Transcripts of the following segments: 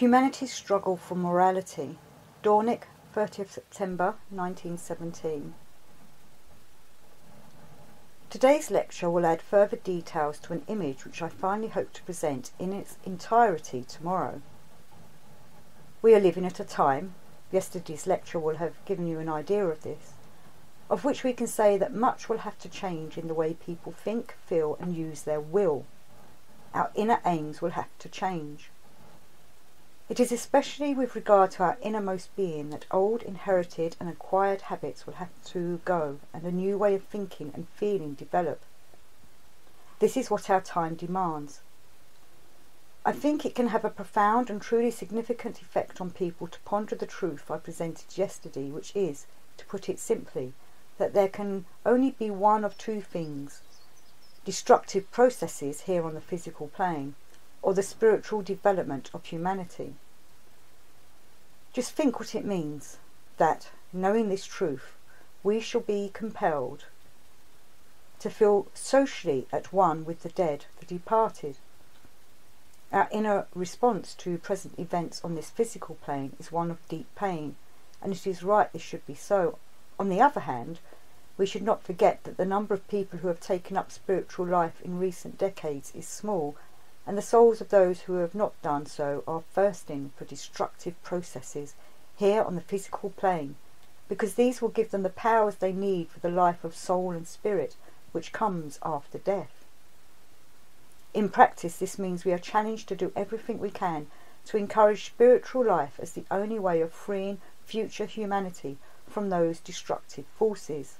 Humanity's Struggle for Morality, Dornach, 30th September 1917. Today's lecture will add further details to an image which I finally hope to present in its entirety tomorrow. We are living at a time, yesterday's lecture will have given you an idea of this, of which we can say that much will have to change in the way people think, feel and use their will. Our inner aims will have to change. It is especially with regard to our innermost being that old inherited and acquired habits will have to go and a new way of thinking and feeling develop. This is what our time demands. I think it can have a profound and truly significant effect on people to ponder the truth I presented yesterday, which is, to put it simply, that there can only be one of two things destructive processes here on the physical plane or the spiritual development of humanity. Just think what it means that, knowing this truth, we shall be compelled to feel socially at one with the dead, the departed. Our inner response to present events on this physical plane is one of deep pain, and it is right this should be so. On the other hand, we should not forget that the number of people who have taken up spiritual life in recent decades is small and the souls of those who have not done so are thirsting for destructive processes here on the physical plane, because these will give them the powers they need for the life of soul and spirit which comes after death. In practice, this means we are challenged to do everything we can to encourage spiritual life as the only way of freeing future humanity from those destructive forces.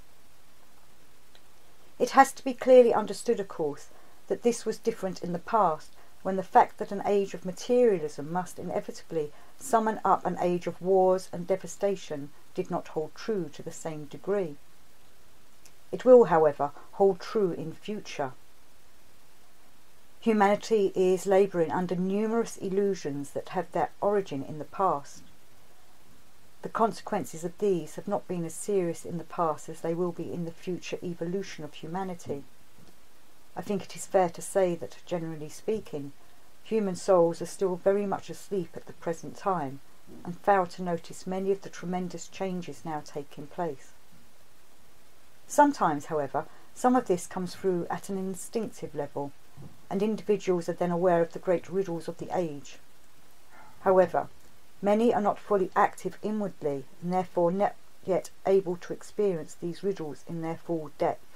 It has to be clearly understood, of course, that this was different in the past when the fact that an age of materialism must inevitably summon up an age of wars and devastation did not hold true to the same degree. It will, however, hold true in future. Humanity is labouring under numerous illusions that have their origin in the past. The consequences of these have not been as serious in the past as they will be in the future evolution of humanity. I think it is fair to say that, generally speaking, human souls are still very much asleep at the present time and fail to notice many of the tremendous changes now taking place. Sometimes, however, some of this comes through at an instinctive level, and individuals are then aware of the great riddles of the age. However, many are not fully active inwardly and therefore not yet able to experience these riddles in their full depth.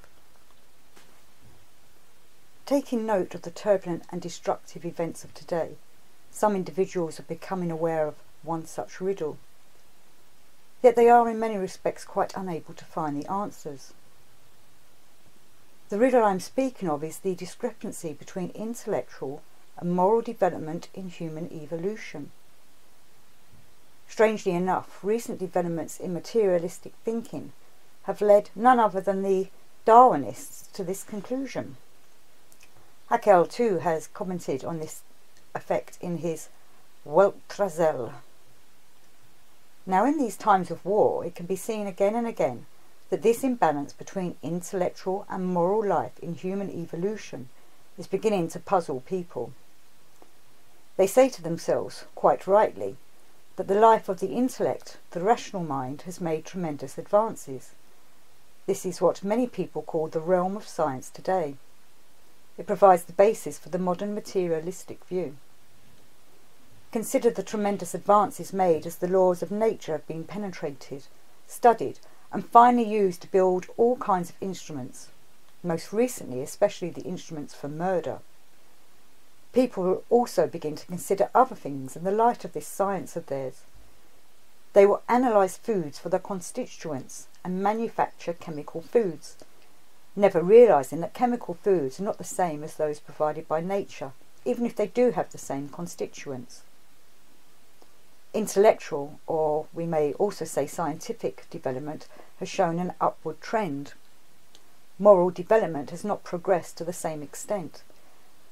Taking note of the turbulent and destructive events of today, some individuals are becoming aware of one such riddle. Yet they are in many respects quite unable to find the answers. The riddle I'm speaking of is the discrepancy between intellectual and moral development in human evolution. Strangely enough, recent developments in materialistic thinking have led none other than the Darwinists to this conclusion. Haeckel too has commented on this effect in his Welträtsel. Now in these times of war it can be seen again and again that this imbalance between intellectual and moral life in human evolution is beginning to puzzle people. They say to themselves, quite rightly, that the life of the intellect, the rational mind, has made tremendous advances. This is what many people call the realm of science today. It provides the basis for the modern materialistic view. Consider the tremendous advances made as the laws of nature have been penetrated, studied, and finally used to build all kinds of instruments, most recently especially the instruments for murder. People will also begin to consider other things in the light of this science of theirs. They will analyse foods for their constituents and manufacture chemical foods never realising that chemical foods are not the same as those provided by nature, even if they do have the same constituents. Intellectual, or we may also say scientific development, has shown an upward trend. Moral development has not progressed to the same extent.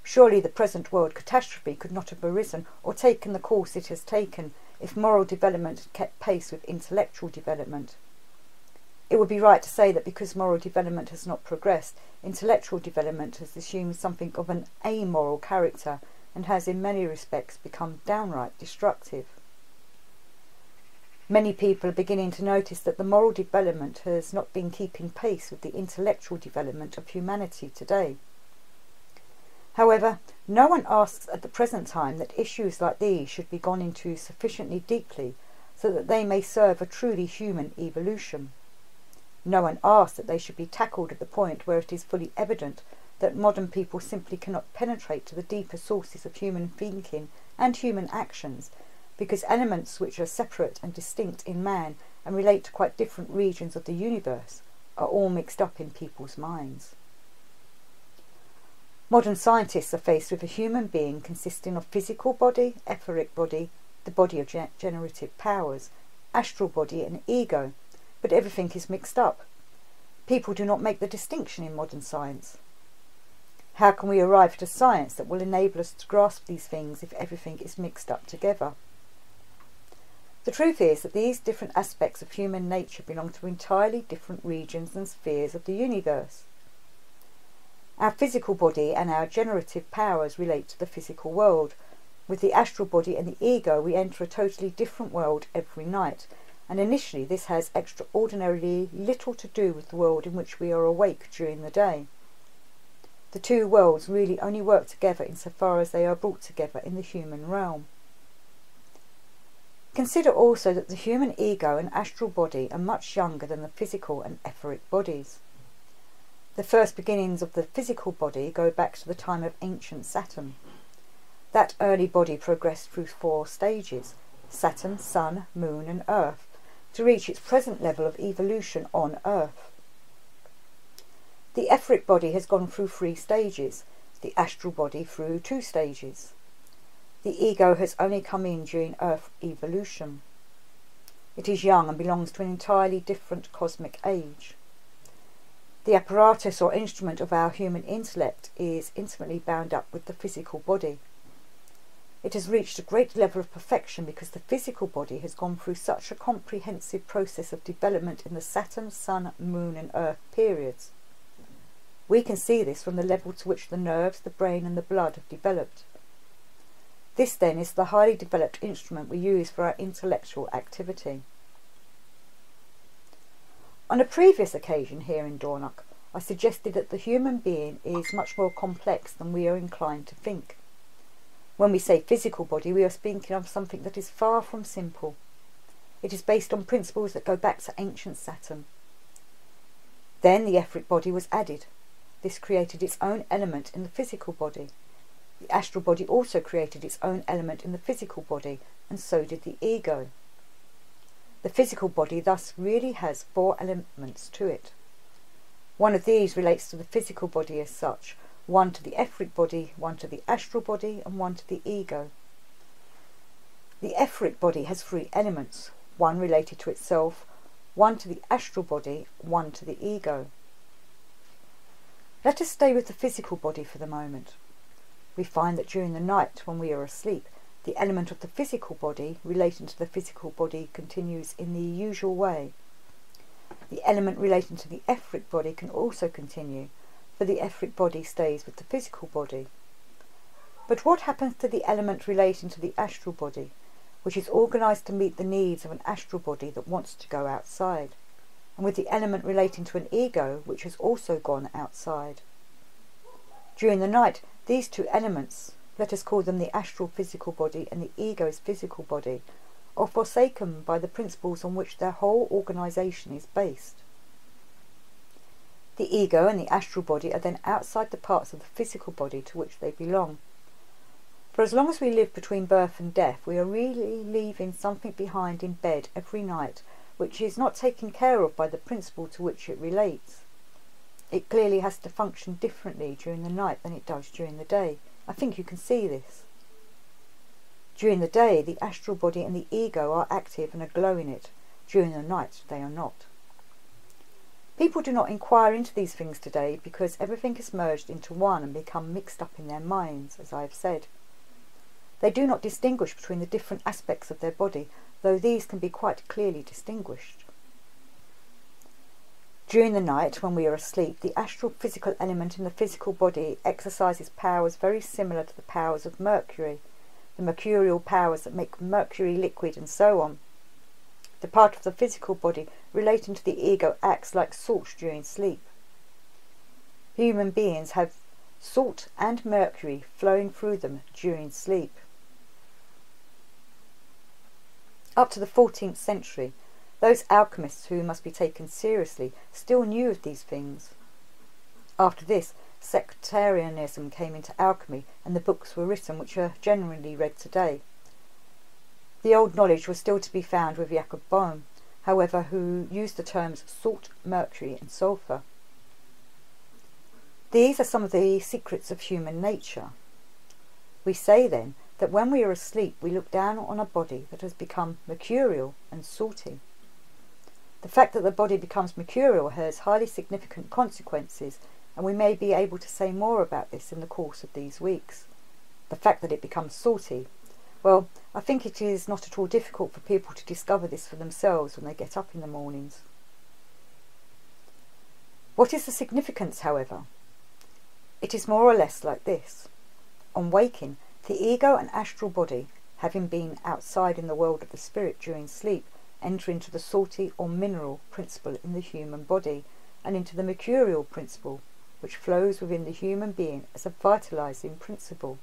Surely the present world catastrophe could not have arisen or taken the course it has taken if moral development had kept pace with intellectual development. It would be right to say that because moral development has not progressed, intellectual development has assumed something of an amoral character, and has in many respects become downright destructive. Many people are beginning to notice that the moral development has not been keeping pace with the intellectual development of humanity today. However, no one asks at the present time that issues like these should be gone into sufficiently deeply so that they may serve a truly human evolution. No one asks that they should be tackled at the point where it is fully evident that modern people simply cannot penetrate to the deeper sources of human thinking and human actions, because elements which are separate and distinct in man and relate to quite different regions of the universe are all mixed up in people's minds. Modern scientists are faced with a human being consisting of physical body, etheric body, the body of generative powers, astral body, and ego, but everything is mixed up. People do not make the distinction in modern science. How can we arrive at a science that will enable us to grasp these things if everything is mixed up together? The truth is that these different aspects of human nature belong to entirely different regions and spheres of the universe. Our physical body and our generative powers relate to the physical world. With the astral body and the ego, we enter a totally different world every night, and initially this has extraordinarily little to do with the world in which we are awake during the day. The two worlds really only work together insofar as they are brought together in the human realm. Consider also that the human ego and astral body are much younger than the physical and etheric bodies. The first beginnings of the physical body go back to the time of ancient Saturn. That early body progressed through four stages Saturn, Sun, Moon, and Earth to reach its present level of evolution on Earth. The etheric body has gone through three stages, the astral body through two stages. The ego has only come in during Earth evolution. It is young and belongs to an entirely different cosmic age. The apparatus or instrument of our human intellect is intimately bound up with the physical body. It has reached a great level of perfection because the physical body has gone through such a comprehensive process of development in the Saturn, Sun, Moon and Earth periods. We can see this from the level to which the nerves, the brain and the blood have developed. This then is the highly developed instrument we use for our intellectual activity. On a previous occasion here in Dornach, I suggested that the human being is much more complex than we are inclined to think. When we say physical body, we are speaking of something that is far from simple. It is based on principles that go back to ancient Saturn. Then the etheric body was added, this created its own element in the physical body. The astral body also created its own element in the physical body, and so did the ego. The physical body thus really has four elements to it. One of these relates to the physical body as such, one to the etheric body, one to the astral body, and one to the ego. The etheric body has three elements, one related to itself, one to the astral body, one to the ego. Let us stay with the physical body for the moment. We find that during the night when we are asleep, the element of the physical body relating to the physical body continues in the usual way. The element relating to the etheric body can also continue, for the etheric body stays with the physical body. But what happens to the element relating to the astral body, which is organised to meet the needs of an astral body that wants to go outside? and with the element relating to an ego which has also gone outside. During the night, these two elements, let us call them the astral physical body and the ego's physical body, are forsaken by the principles on which their whole organisation is based. The ego and the astral body are then outside the parts of the physical body to which they belong. For as long as we live between birth and death, we are really leaving something behind in bed every night which is not taken care of by the principle to which it relates. It clearly has to function differently during the night than it does during the day. I think you can see this. During the day, the astral body and the ego are active and aglow in it. During the night, they are not. People do not inquire into these things today because everything has merged into one and become mixed up in their minds, as I have said. They do not distinguish between the different aspects of their body though these can be quite clearly distinguished. During the night, when we are asleep, the astral physical element in the physical body exercises powers very similar to the powers of Mercury, the mercurial powers that make Mercury liquid, and so on. The part of the physical body relating to the ego acts like salt during sleep. Human beings have salt and mercury flowing through them during sleep. Up to the 14th century, those alchemists who must be taken seriously still knew of these things. After this, sectarianism came into alchemy and the books were written which are generally read today. The old knowledge was still to be found with Jacob Boehme, however, who used the terms salt, mercury, and sulphur. These are some of the secrets of human nature. We say then that when we are asleep we look down on a body that has become mercurial and salty. The fact that the body becomes mercurial has highly significant consequences and we may be able to say more about this in the course of these weeks. The fact that it becomes salty well, I think it is not at all difficult for people to discover this for themselves when they get up in the mornings. What is the significance, however? It is more or less like this. On waking, the ego and astral body, having been outside in the world of the spirit during sleep, enter into the salty or mineral principle in the human body and into the mercurial principle, which flows within the human being as a vitalizing principle.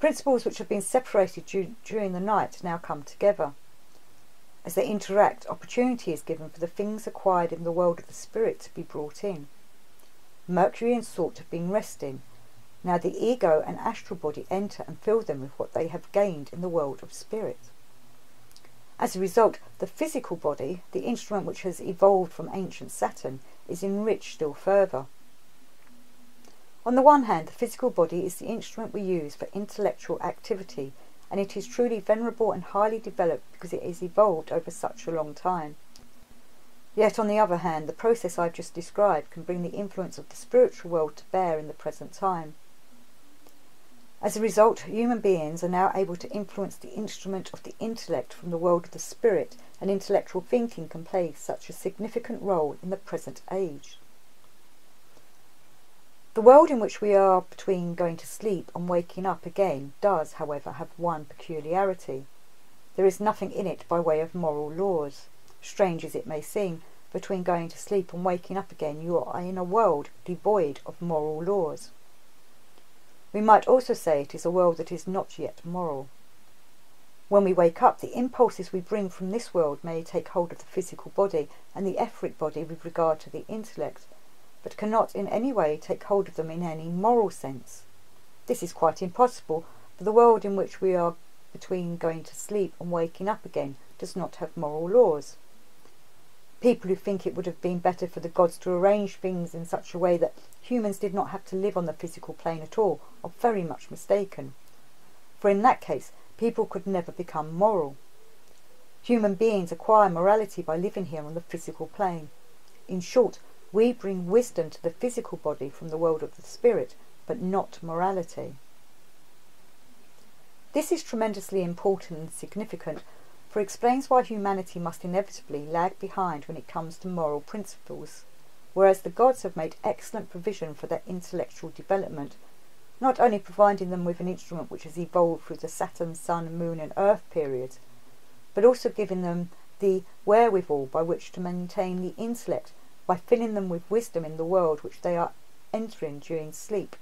Principles which have been separated during the night now come together. As they interact, opportunity is given for the things acquired in the world of the spirit to be brought in. Mercury and salt have been resting. Now the ego and astral body enter and fill them with what they have gained in the world of spirit. As a result, the physical body, the instrument which has evolved from ancient Saturn, is enriched still further. On the one hand, the physical body is the instrument we use for intellectual activity, and it is truly venerable and highly developed because it has evolved over such a long time. Yet, on the other hand, the process I've just described can bring the influence of the spiritual world to bear in the present time. As a result, human beings are now able to influence the instrument of the intellect from the world of the spirit, and intellectual thinking can play such a significant role in the present age. The world in which we are between going to sleep and waking up again does, however, have one peculiarity. There is nothing in it by way of moral laws. Strange as it may seem, between going to sleep and waking up again you are in a world devoid of moral laws. We might also say it is a world that is not yet moral. When we wake up, the impulses we bring from this world may take hold of the physical body and the etheric body with regard to the intellect, but cannot in any way take hold of them in any moral sense. This is quite impossible, for the world in which we are between going to sleep and waking up again does not have moral laws. People who think it would have been better for the gods to arrange things in such a way that humans did not have to live on the physical plane at all are very much mistaken. For in that case, people could never become moral. Human beings acquire morality by living here on the physical plane. In short, we bring wisdom to the physical body from the world of the spirit, but not morality. This is tremendously important and significant, for it explains why humanity must inevitably lag behind when it comes to moral principles, whereas the gods have made excellent provision for their intellectual development, not only providing them with an instrument which has evolved through the Saturn, Sun, Moon, and Earth periods, but also giving them the wherewithal by which to maintain the intellect by filling them with wisdom in the world which they are entering during sleep.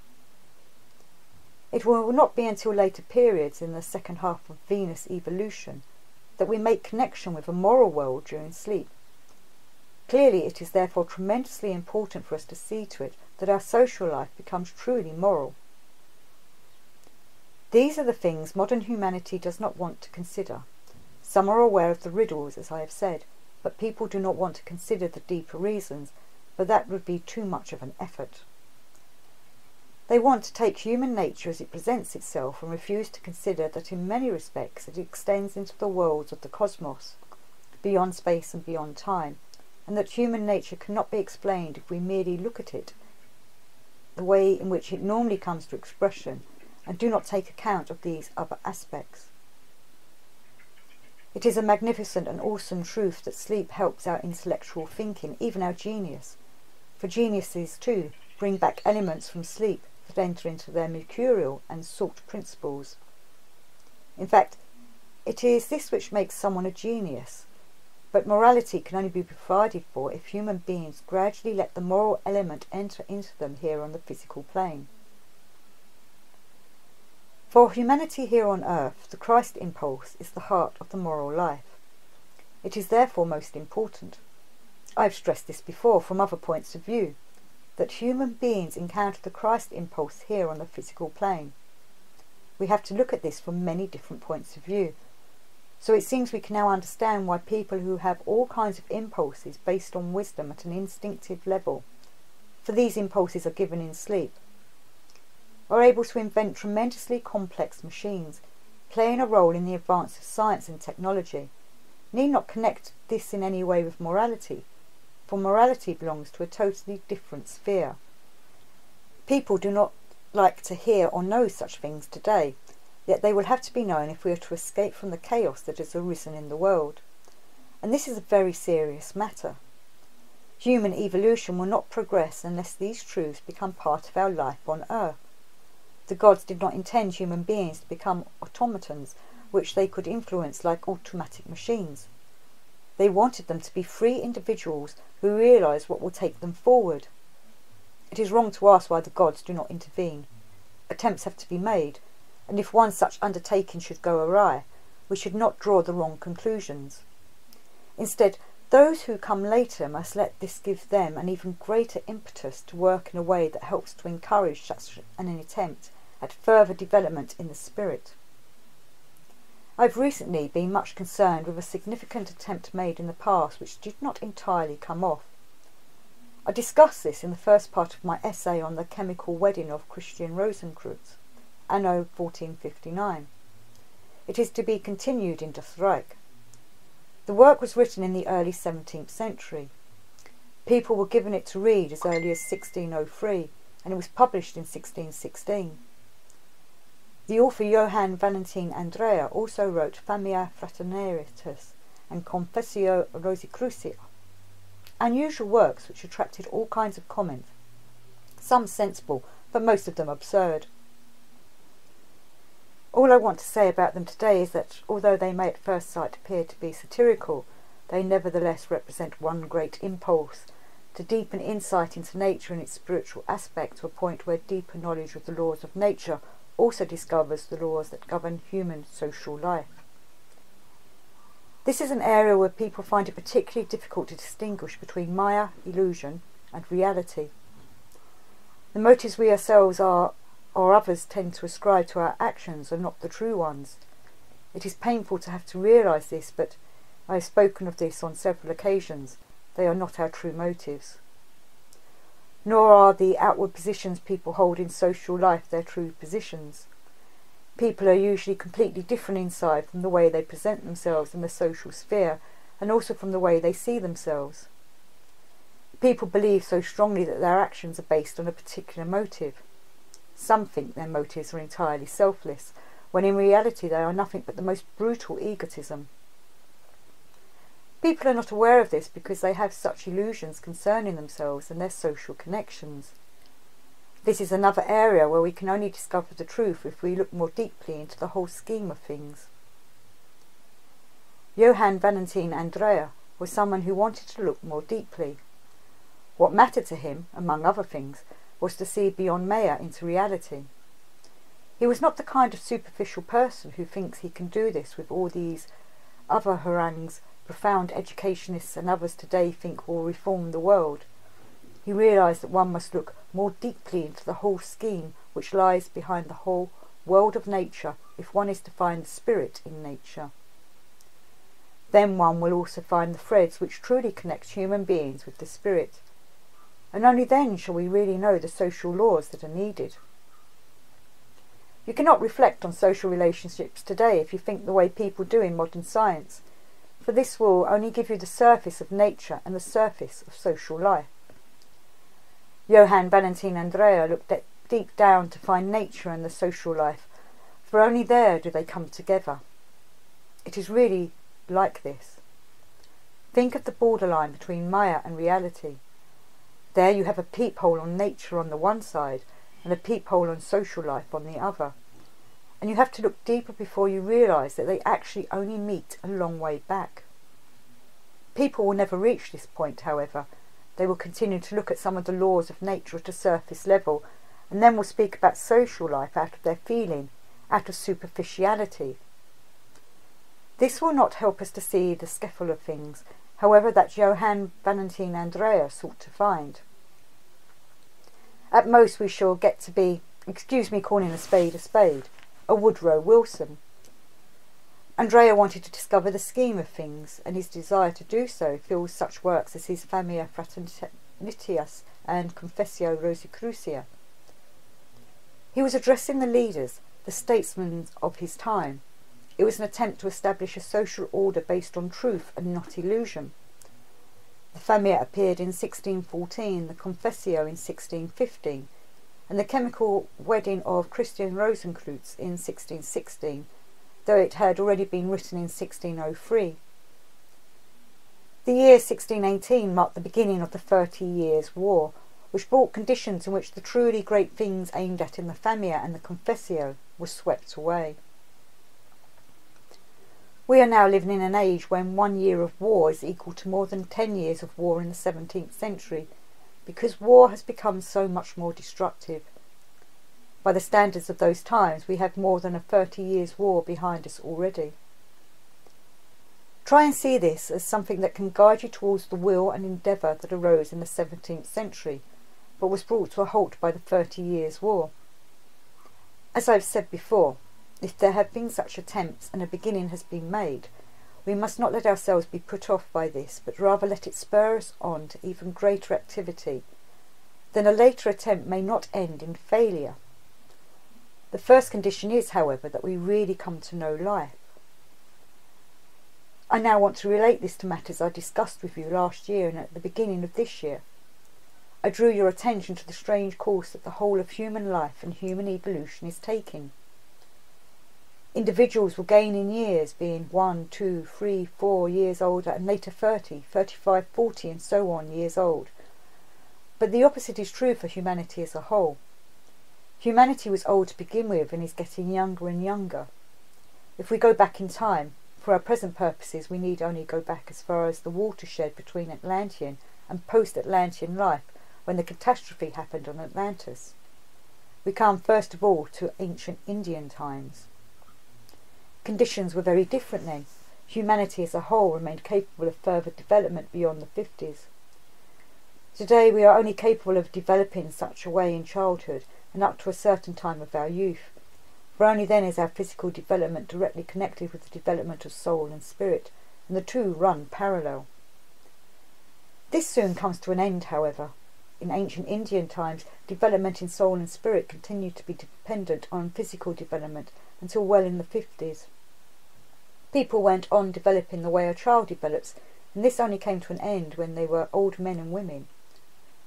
It will not be until later periods in the second half of Venus evolution that we make connection with a moral world during sleep. Clearly, it is therefore tremendously important for us to see to it that our social life becomes truly moral. These are the things modern humanity does not want to consider. Some are aware of the riddles, as I have said, but people do not want to consider the deeper reasons, for that would be too much of an effort. They want to take human nature as it presents itself and refuse to consider that in many respects it extends into the worlds of the cosmos, beyond space and beyond time, and that human nature cannot be explained if we merely look at it the way in which it normally comes to expression and do not take account of these other aspects. It is a magnificent and awesome truth that sleep helps our intellectual thinking, even our genius. For geniuses, too, bring back elements from sleep that enter into their mercurial and salt principles. In fact, it is this which makes someone a genius. But morality can only be provided for if human beings gradually let the moral element enter into them here on the physical plane. For humanity here on earth, the Christ impulse is the heart of the moral life. It is therefore most important. I have stressed this before from other points of view, that human beings encounter the Christ impulse here on the physical plane. We have to look at this from many different points of view. So it seems we can now understand why people who have all kinds of impulses based on wisdom at an instinctive level, for these impulses are given in sleep, are able to invent tremendously complex machines, playing a role in the advance of science and technology, need not connect this in any way with morality, for morality belongs to a totally different sphere. People do not like to hear or know such things today, yet they will have to be known if we are to escape from the chaos that has arisen in the world. And this is a very serious matter. Human evolution will not progress unless these truths become part of our life on earth. The gods did not intend human beings to become automatons which they could influence like automatic machines. They wanted them to be free individuals who realize what will take them forward. It is wrong to ask why the gods do not intervene. Attempts have to be made, and if one such undertaking should go awry, we should not draw the wrong conclusions. Instead, those who come later must let this give them an even greater impetus to work in a way that helps to encourage such an attempt at further development in the spirit. I've recently been much concerned with a significant attempt made in the past which did not entirely come off. I discussed this in the first part of my essay on the chemical wedding of Christian Rosenkreuz, anno 1459. It is to be continued in Das. The work was written in the early 17th century. People were given it to read as early as 1603, and it was published in 1616. The author Johann Valentin Andreae also wrote Fama Fraternitatis and Confessio Rosicrucia, unusual works which attracted all kinds of comment, some sensible, but most of them absurd. All I want to say about them today is that although they may at first sight appear to be satirical, they nevertheless represent one great impulse to deepen insight into nature and its spiritual aspect to a point where deeper knowledge of the laws of nature also discovers the laws that govern human social life. This is an area where people find it particularly difficult to distinguish between Maya, illusion, and reality. The motives we ourselves are or others tend to ascribe to our actions are not the true ones. It is painful to have to realise this, but I have spoken of this on several occasions. They are not our true motives nor are the outward positions people hold in social life their true positions. People are usually completely different inside from the way they present themselves in the social sphere and also from the way they see themselves. People believe so strongly that their actions are based on a particular motive. Some think their motives are entirely selfless, when in reality they are nothing but the most brutal egotism. People are not aware of this because they have such illusions concerning themselves and their social connections. This is another area where we can only discover the truth if we look more deeply into the whole scheme of things. Johann Valentin Andreae was someone who wanted to look more deeply. What mattered to him, among other things, was to see beyond Maya into reality. He was not the kind of superficial person who thinks he can do this with all these other harangues profound educationists and others today think will reform the world. He realised that one must look more deeply into the whole scheme which lies behind the whole world of nature if one is to find the spirit in nature. Then one will also find the threads which truly connect human beings with the spirit. And only then shall we really know the social laws that are needed. You cannot reflect on social relationships today if you think the way people do in modern science for this will only give you the surface of nature and the surface of social life. Johann Valentin Andreae looked deep down to find nature and the social life, for only there do they come together. It is really like this. Think of the borderline between Maya and reality. There you have a peephole on nature on the one side and a peephole on social life on the other. And you have to look deeper before you realise that they actually only meet a long way back. People will never reach this point, however. They will continue to look at some of the laws of nature at a surface level and then will speak about social life out of their feeling, out of superficiality. This will not help us to see the scaffold of things however that Johann Valentin Andreae sought to find. At most we shall get to be, excuse me calling a spade a spade, a Woodrow Wilson. Andreae wanted to discover the scheme of things, and his desire to do so fills such works as his Fama Fraternitatis and Confessio Rosicrucia. He was addressing the leaders, the statesmen of his time, it was an attempt to establish a social order based on truth and not illusion. The Fama appeared in 1614, the Confessio in 1615, and the chemical wedding of Christian Rosenkreutz in 1616, though it had already been written in 1603. The year 1618 marked the beginning of the Thirty Years' War, which brought conditions in which the truly great things aimed at in the Fama and the Confessio were swept away. We are now living in an age when one year of war is equal to more than ten years of war in the 17th century, because war has become so much more destructive. By the standards of those times, we have more than a 30 years' war behind us already. Try and see this as something that can guide you towards the will and endeavour that arose in the 17th century, but was brought to a halt by the Thirty Years' War. As I've said before, if there have been such attempts and a beginning has been made, we must not let ourselves be put off by this, but rather let it spur us on to even greater activity. Then a later attempt may not end in failure. The first condition is, however, that we really come to know life. I now want to relate this to matters I discussed with you last year and at the beginning of this year. I drew your attention to the strange course that the whole of human life and human evolution is taking. Individuals will gain in years, being one, two, three, four years older, and later 30, 35, 40, and so on years old. But the opposite is true for humanity as a whole. Humanity was old to begin with and is getting younger and younger. If we go back in time, for our present purposes, we need only go back as far as the watershed between Atlantean and post Atlantean life when the catastrophe happened on Atlantis. We come first of all to ancient Indian times. Conditions were very different then. Humanity as a whole remained capable of further development beyond the 50s. Today we are only capable of developing in such a way in childhood and up to a certain time of our youth, for only then is our physical development directly connected with the development of soul and spirit, and the two run parallel. This soon comes to an end, however. In ancient Indian times, development in soul and spirit continued to be dependent on physical development until well in the 50s. People went on developing the way a child develops, and this only came to an end when they were old men and women.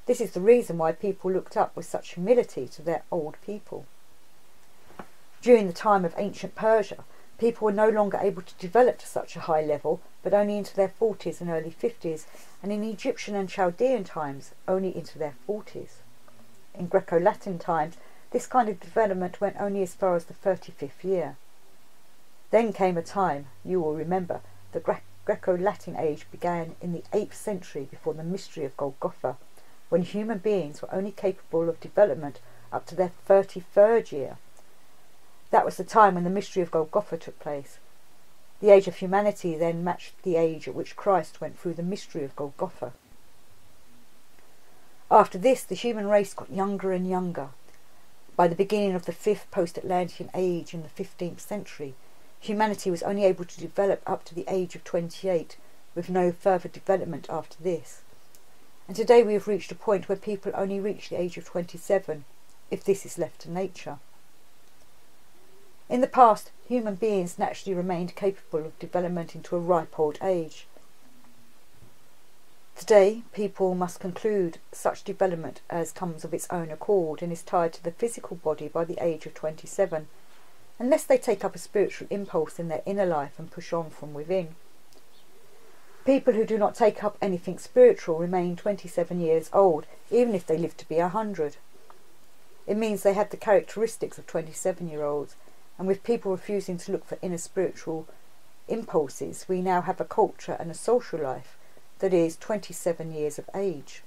This is the reason why people looked up with such humility to their old people. During the time of ancient Persia, people were no longer able to develop to such a high level, but only into their 40s and early 50s, and in Egyptian and Chaldean times, only into their 40s. In Greco Latin times, this kind of development went only as far as the 35th year. Then came a time, you will remember, the Gre- Greco-Latin age began in the 8th century before the mystery of Golgotha, when human beings were only capable of development up to their 33rd year. That was the time when the mystery of Golgotha took place. The age of humanity then matched the age at which Christ went through the mystery of Golgotha. After this, the human race got younger and younger. By the beginning of the fifth post-Atlantean age in the 15th century, Humanity was only able to develop up to the age of 28, with no further development after this. And today we have reached a point where people only reach the age of 27, if this is left to nature. In the past, human beings naturally remained capable of development into a ripe old age. Today, people must conclude such development as comes of its own accord and is tied to the physical body by the age of 27 unless they take up a spiritual impulse in their inner life and push on from within. People who do not take up anything spiritual remain 27 years old, even if they live to be 100. It means they have the characteristics of 27 year olds, and with people refusing to look for inner spiritual impulses, we now have a culture and a social life that is 27 years of age.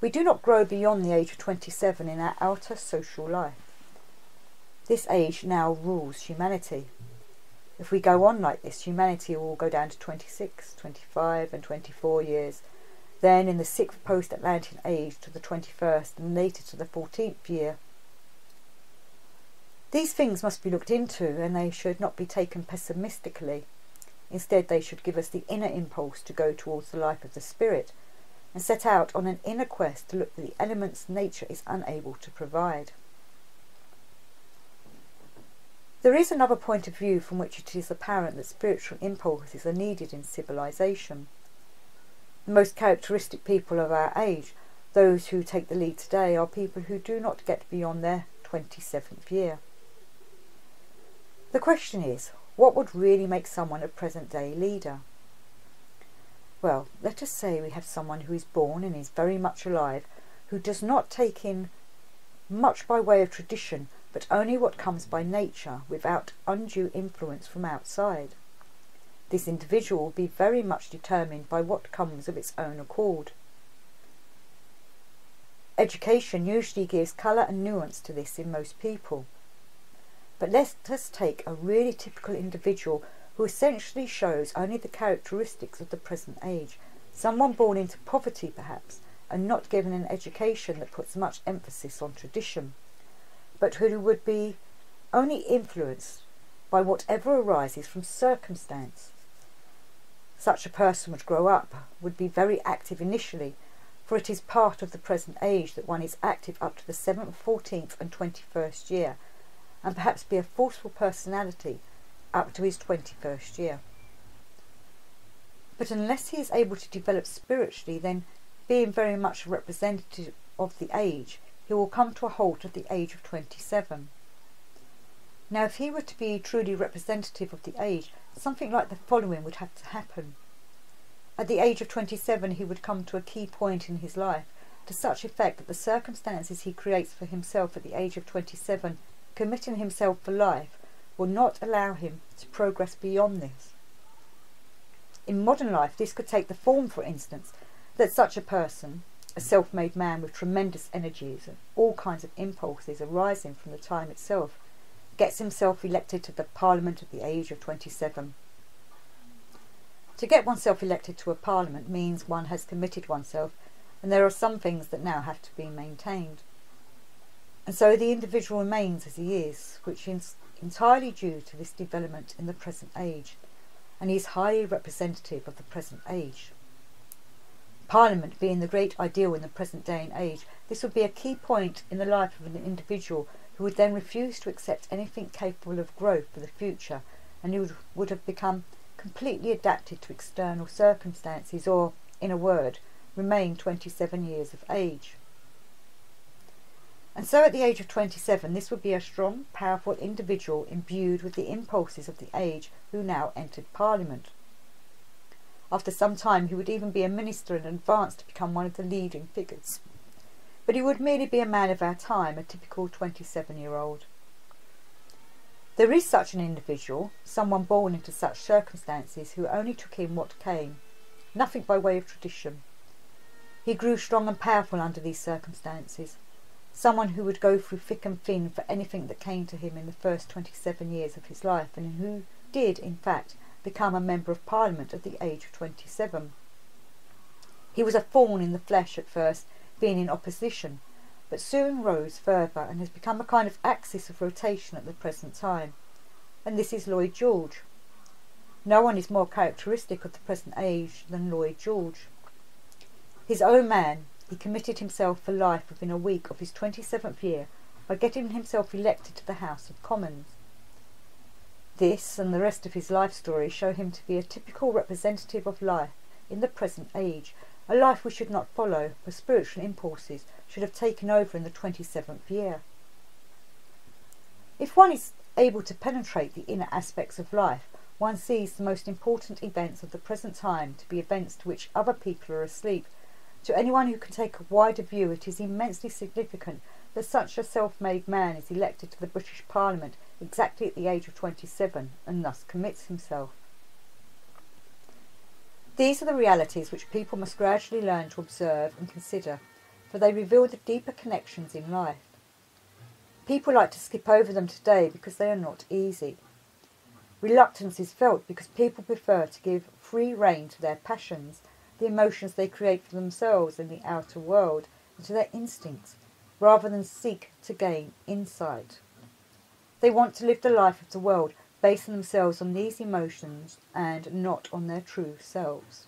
We do not grow beyond the age of 27 in our outer social life. This age now rules humanity. If we go on like this, humanity will go down to 26, 25, and 24 years. Then, in the sixth post Atlantean age, to the 21st, and later to the 14th year. These things must be looked into, and they should not be taken pessimistically. Instead, they should give us the inner impulse to go towards the life of the spirit and set out on an inner quest to look for the elements nature is unable to provide. There is another point of view from which it is apparent that spiritual impulses are needed in civilization. The most characteristic people of our age, those who take the lead today, are people who do not get beyond their 27th year. The question is, what would really make someone a present day leader? Well, let us say we have someone who is born and is very much alive, who does not take in much by way of tradition, but only what comes by nature without undue influence from outside. This individual will be very much determined by what comes of its own accord. Education usually gives colour and nuance to this in most people. But let us take a really typical individual who essentially shows only the characteristics of the present age, someone born into poverty perhaps, and not given an education that puts much emphasis on tradition but who would be only influenced by whatever arises from circumstance. Such a person would grow up, would be very active initially, for it is part of the present age that one is active up to the 7th, 14th and 21st year, and perhaps be a forceful personality up to his 21st year. But unless he is able to develop spiritually, then being very much a representative of the age, he will come to a halt at the age of 27. Now, if he were to be truly representative of the age, something like the following would have to happen. At the age of 27, he would come to a key point in his life, to such effect that the circumstances he creates for himself at the age of 27, committing himself for life, will not allow him to progress beyond this. In modern life, this could take the form, for instance, that such a person, a self-made man with tremendous energies and all kinds of impulses arising from the time itself, gets himself elected to the Parliament at the age of 27. To get oneself elected to a Parliament means one has committed oneself and there are some things that now have to be maintained. And so the individual remains as he is, which is entirely due to this development in the present age, and he is highly representative of the present age. Parliament being the great ideal in the present day and age, this would be a key point in the life of an individual who would then refuse to accept anything capable of growth for the future and who would, would have become completely adapted to external circumstances or, in a word, remain 27 years of age. And so at the age of 27, this would be a strong, powerful individual imbued with the impulses of the age who now entered Parliament. After some time he would even be a minister and advance to become one of the leading figures. But he would merely be a man of our time, a typical 27 year old. There is such an individual, someone born into such circumstances who only took in what came, nothing by way of tradition. He grew strong and powerful under these circumstances, someone who would go through thick and thin for anything that came to him in the first 27 years of his life, and who did, in fact, become a Member of Parliament at the age of 27. He was a thorn in the flesh at first, being in opposition, but soon rose further and has become a kind of axis of rotation at the present time. And this is Lloyd George. No one is more characteristic of the present age than Lloyd George. His own man, he committed himself for life within a week of his 27th year by getting himself elected to the House of Commons. This and the rest of his life story show him to be a typical representative of life in the present age, a life we should not follow, for spiritual impulses should have taken over in the 27th year. If one is able to penetrate the inner aspects of life, one sees the most important events of the present time to be events to which other people are asleep. To anyone who can take a wider view, it is immensely significant that such a self made man is elected to the British Parliament exactly at the age of 27 and thus commits himself. These are the realities which people must gradually learn to observe and consider, for they reveal the deeper connections in life. People like to skip over them today because they are not easy. Reluctance is felt because people prefer to give free rein to their passions, the emotions they create for themselves in the outer world, and to their instincts, rather than seek to gain insight. They want to live the life of the world, basing themselves on these emotions and not on their true selves.